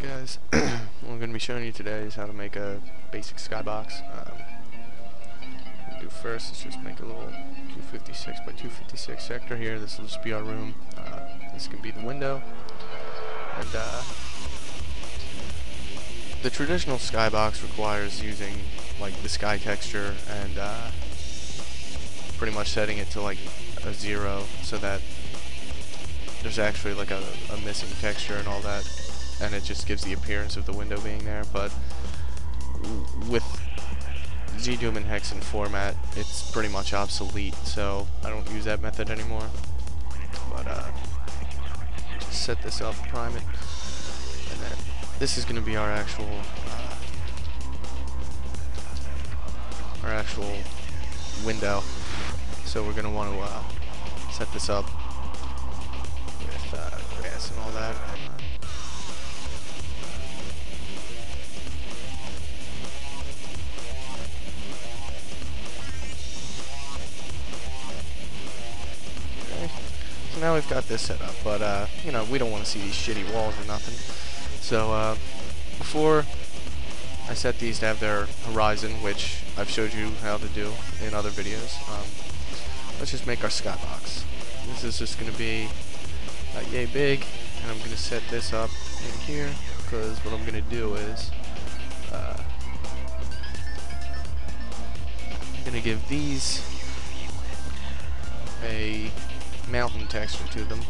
Alright guys, what I'm going to be showing you today is how to make a basic skybox. Um, do first is just make a little 256 by 256 sector here. This will just be our room. Uh, this can be the window. And uh, the traditional skybox requires using like the sky texture and uh, pretty much setting it to like a zero so that there's actually like a, a missing texture and all that and it just gives the appearance of the window being there but with ZDoom and Hexen format it's pretty much obsolete so I don't use that method anymore. But uh, just set this up prime it and then this is gonna be our actual uh, our actual window. So we're gonna want to uh, set this up with uh, grass and all that We've got this set up, but uh, you know, we don't want to see these shitty walls or nothing. So uh, before I set these to have their horizon, which I've showed you how to do in other videos, um, let's just make our skybox. This is just going to be uh, yay big, and I'm going to set this up in here, because what I'm going to do is uh, I'm going to give these a mountain texture to them.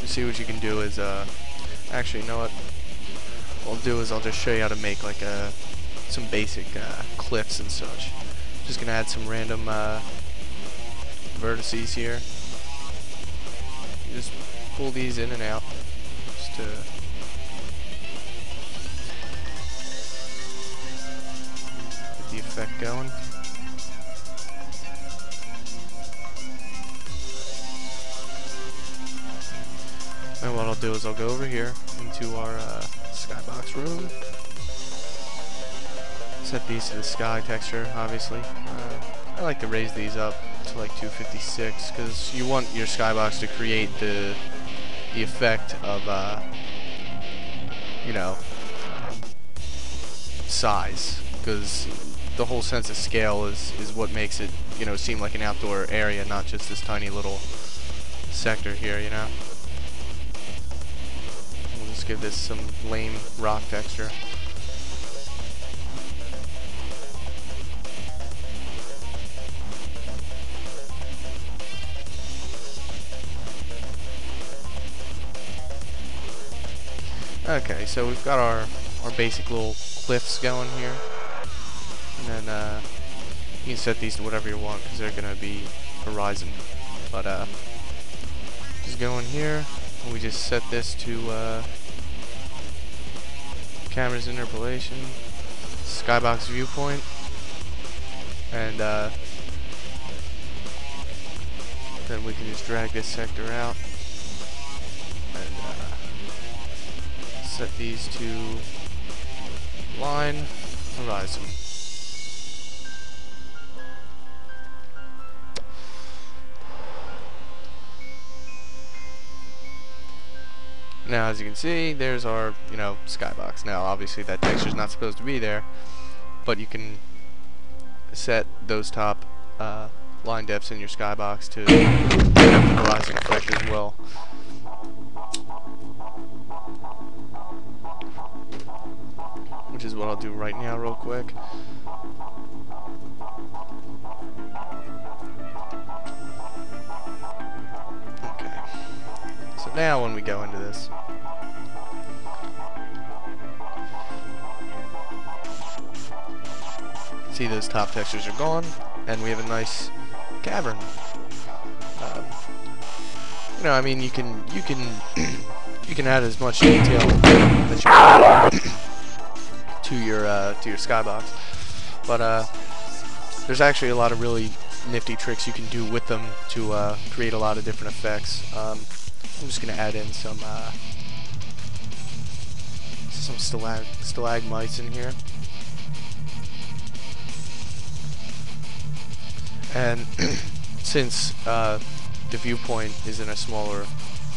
To see what you can do is, uh, actually, you know what? What I'll do is I'll just show you how to make like a uh, some basic uh, cliffs and such. Just gonna add some random uh, vertices here just pull these in and out just to get the effect going. And what I'll do is I'll go over here into our uh, skybox room. Set these to the sky texture, obviously. Uh, I like to raise these up to like 256 because you want your skybox to create the the effect of uh, you know size because the whole sense of scale is is what makes it you know seem like an outdoor area not just this tiny little sector here you know? We'll just give this some lame rock texture Okay, so we've got our, our basic little cliffs going here. And then uh, you can set these to whatever you want because they're going to be horizon. But uh, just go in here and we just set this to uh, camera's interpolation, skybox viewpoint, and uh, then we can just drag this sector out. Set these to line horizon. Now, as you can see, there's our, you know, skybox. Now, obviously, that texture's not supposed to be there, but you can set those top uh, linedefs in your skybox to horizon effect as well. Real quick. Okay. So now when we go into this, see those top textures are gone, and we have a nice cavern. Um, you know, I mean, you can you can you can add as much detail as you want to your uh, to your skybox. But uh, there's actually a lot of really nifty tricks you can do with them to uh, create a lot of different effects. Um, I'm just gonna add in some uh, some stalag stalagmites in here. And since uh, the viewpoint is in a smaller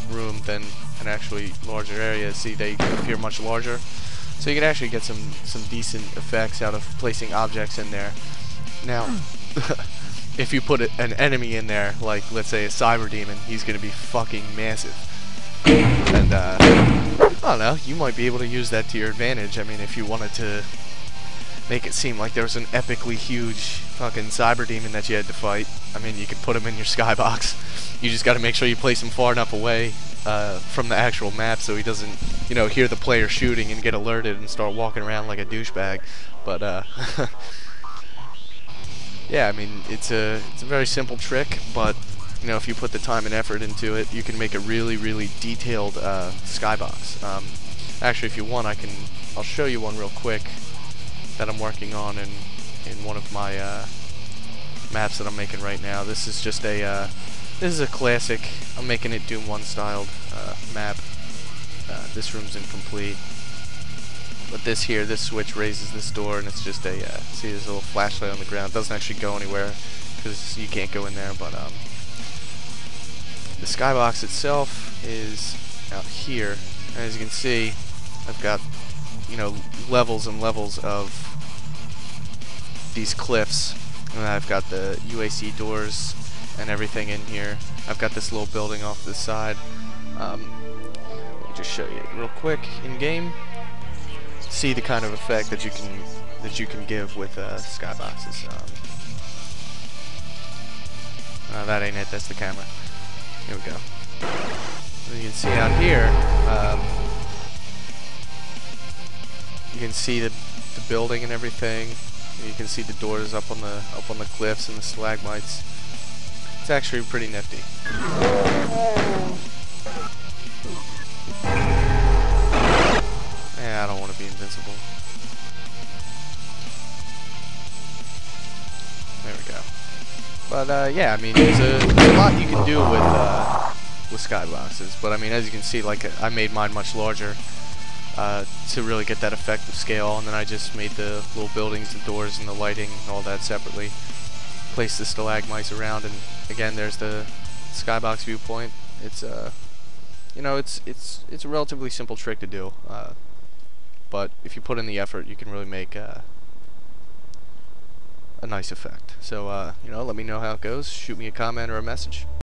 room than an actually larger area, see they appear much larger. So you can actually get some, some decent effects out of placing objects in there. Now, if you put an enemy in there, like let's say a cyber demon, he's gonna be fucking massive. And uh, I don't know, you might be able to use that to your advantage. I mean, if you wanted to make it seem like there was an epically huge fucking cyber demon that you had to fight, I mean, you could put him in your skybox. You just got to make sure you place him far enough away uh, from the actual map so he doesn't, you know, hear the player shooting and get alerted and start walking around like a douchebag. But uh, yeah, I mean, it's a it's a very simple trick, but you know, if you put the time and effort into it, you can make a really, really detailed uh, skybox. Um, actually, if you want, I can I'll show you one real quick that I'm working on in in one of my uh, maps that I'm making right now. This is just a uh, this is a classic. I'm making it Doom 1 styled uh, map. Uh, this room's incomplete. But this here, this switch raises this door, and it's just a, uh, see there's a little flashlight on the ground. It doesn't actually go anywhere, because you can't go in there, but um, the skybox itself is out here. And as you can see, I've got, you know, levels and levels of these cliffs. And I've got the UAC doors and everything in here. I've got this little building off the side. Um, let me just show you real quick in game see the kind of effect that you can that you can give with uh, skyboxes. Um, uh, that ain't it. That's the camera. Here we go. you can see out here, um, you can see the the building and everything. You can see the doors up on the up on the cliffs and the stalagmites. It's actually pretty nifty. Yeah, I don't want to be invincible. There we go. But uh, yeah, I mean, there's a, there's a, lot you can do with uh, with skyboxes. But I mean, as you can see, like I made mine much larger uh, to really get that effect of scale, and then I just made the little buildings, the doors, and the lighting, and all that separately. Place the stalagmites around, and again, there's the skybox viewpoint. It's uh, you know, it's it's it's a relatively simple trick to do. Uh, but if you put in the effort, you can really make uh, a nice effect. So, uh, you know, let me know how it goes. Shoot me a comment or a message.